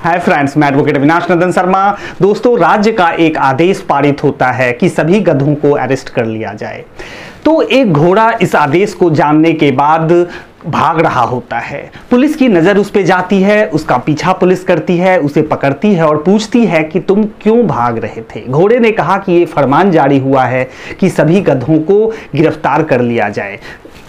हाय friends, मैं advocate Avinash Nandan Sharma. दोस्तों, राज्य का एक आदेश पारित होता है कि सभी गधों को अरेस्ट कर लिया जाए। तो एक घोड़ा इस आदेश को जानने के बाद भाग रहा होता है। पुलिस की नज़र उस पर जाती है, उसका पीछा पुलिस करती है, उसे पकड़ती है और पूछती है कि तुम क्यों भाग रहे थे? घोड़े ने कहा कि ये फरमान जारी हुआ है कि सभी गधों को गिरफ़्तार कर लिया जाए।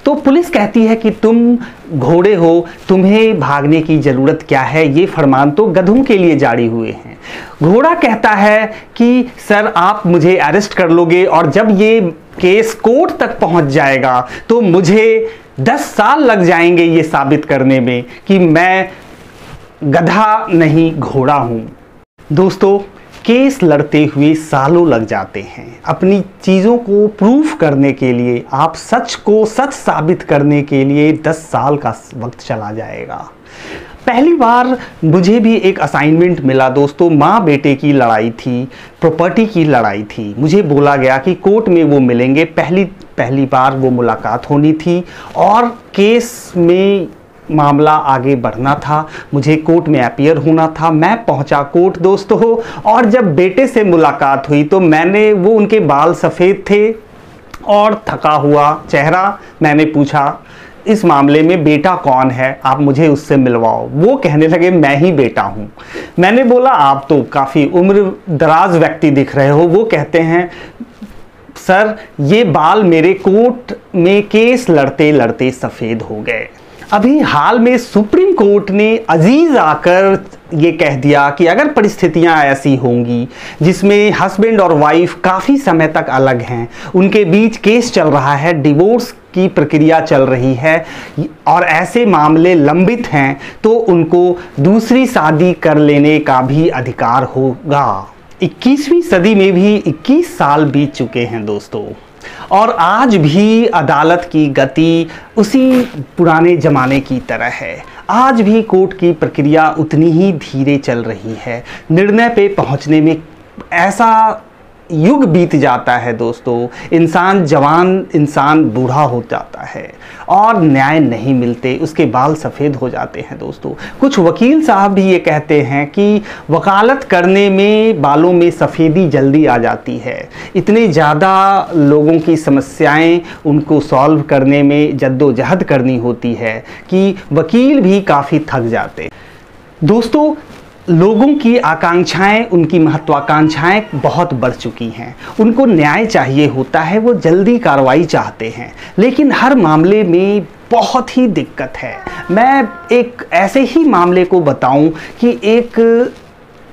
तो पुलिस कहती है कि तुम घोड़े हो, तुम्हें भागने की ज़रूरत क्या है? ये फरमान तो गधों के लिए जारी हुए हैं। घोड़ा कहता है कि, सर, आप मुझे अरेस्ट कर लोगे और जब ये केस कोर्ट तक पहुँच जाएगा तो मुझे दस साल लग जाएँगे ये साबित करने में कि मैं गधा नहीं, घोड़ा हूँ। दोस्तों केस लड़ते हुए सालों लग जाते हैं। अपनी चीज़ों को प्रूफ करने के लिए, आप सच को सच साबित करने के लिए 10 साल का वक्त चला जाएगा। पहली बार मुझे भी एक असाइनमेंट मिला दोस्तों। माँ बेटे की लड़ाई थी प्रॉपर्टी की लड़ाई थी। मुझे बोला गया कि कोर्ट में वो मिलेंगे। पहली पहली बार वो मुलाकात होनी थी और केस में मामला आगे बढ़ना था, मुझे कोर्ट में अपियर होना था। मैं पहुँचा कोर्ट, दोस्तों, और जब बेटे से मुलाकात हुई तो मैंने, वो उनके बाल सफ़ेद थे और थका हुआ चेहरा मैंने पूछा, इस मामले में बेटा कौन है? आप मुझे उससे मिलवाओ। वो कहने लगे, मैं ही बेटा हूँ। मैंने बोला, आप तो काफ़ी उम्र दराज व्यक्ति दिख रहे हो। वो कहते हैं, सर, ये बाल मेरे कोर्ट में केस लड़ते लड़ते सफ़ेद हो गए। अभी हाल में सुप्रीम कोर्ट ने अज़ीज़ आकर ये कह दिया कि अगर परिस्थितियाँ ऐसी होंगी, जिसमें हस्बैंड और वाइफ काफ़ी समय तक अलग हैं, उनके बीच केस चल रहा है डिवोर्स की प्रक्रिया चल रही है, और ऐसे मामले लंबित हैं तो उनको दूसरी शादी कर लेने का भी अधिकार होगा। 21वीं सदी में भी 21 साल बीत चुके हैं दोस्तों। और आज भी अदालत की गति उसी पुराने ज़माने की तरह है। आज भी कोर्ट की प्रक्रिया उतनी ही धीरे चल रही है। निर्णय पे पहुँचने में ऐसा युग बीत जाता है दोस्तों, इंसान जवान, इंसान बूढ़ा हो जाता है और न्याय नहीं मिलते, उसके बाल सफ़ेद हो जाते हैं दोस्तों। कुछ वकील साहब भी ये कहते हैं कि वकालत करने में बालों में सफ़ेदी जल्दी आ जाती है। इतने ज़्यादा लोगों की समस्याएँ उनको सॉल्व करने में जद्दोजहद करनी होती है कि वकील भी काफ़ी थक जाते दोस्तों लोगों की आकांक्षाएँ, उनकी महत्वाकांक्षाएँ बहुत बढ़ चुकी हैं। उनको न्याय चाहिए होता है, वो जल्दी कार्रवाई चाहते हैं। लेकिन हर मामले में बहुत ही दिक्कत है। मैं एक ऐसे ही मामले को बताऊँ कि एक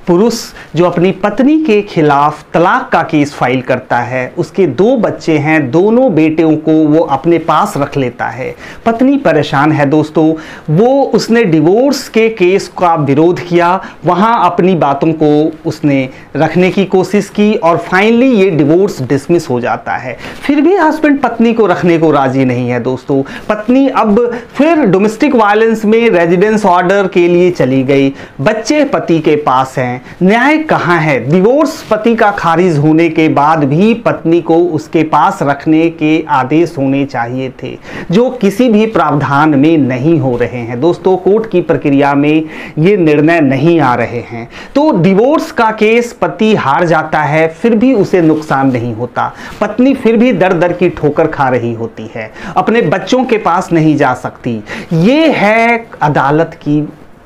पुरुष जो अपनी पत्नी के खिलाफ तलाक का केस फ़ाइल करता है, उसके दो बच्चे हैं, दोनों बेटियों को वो अपने पास रख लेता है। पत्नी परेशान है दोस्तों, वो उसने डिवोर्स के केस का विरोध किया, वहाँ अपनी बातों को उसने रखने की कोशिश की और फाइनली ये डिवोर्स डिसमिस हो जाता है। फिर भी हस्बैंड पत्नी को रखने को राज़ी नहीं है दोस्तों। पत्नी अब फिर डोमेस्टिक वायलेंस में रेजिडेंस ऑर्डर के लिए चली गई। बच्चे पति के पास हैं न्याय कहाँ है? डिवोर्स पति का खारिज होने के बाद भी पत्नी को उसके पास रखने के आदेश होने चाहिए थे, जो किसी भी प्रावधान में नहीं हो रहे हैं। दोस्तों, कोर्ट की प्रक्रिया में ये निर्णय नहीं आ रहे हैं। तो डिवोर्स का केस पति हार जाता है, फिर भी उसे नुकसान नहीं होता। पत्नी फिर भी दर दर की ठोकर खा रही होती है, अपने बच्चों के पास नहीं जा सकती। ये है अदालत की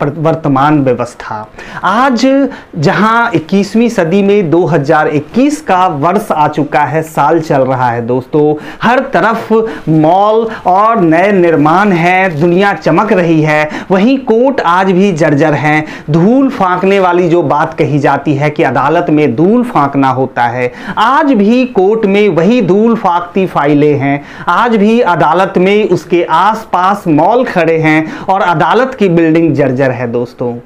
वर्तमान व्यवस्था। आज जहाँ 21वीं सदी में 2021 का वर्ष आ चुका है, साल चल रहा है दोस्तों। हर तरफ़ मॉल और नए निर्माण है, दुनिया चमक रही है। वहीं कोर्ट आज भी जर्जर हैं। धूल फांकने वाली जो बात कही जाती है कि अदालत में धूल फांकना होता है, आज भी कोर्ट में वही धूल फांकती फाइलें हैं। आज भी अदालत में उसके आसपास मॉल खड़े हैं और अदालत की बिल्डिंग जर्जर है दोस्तों।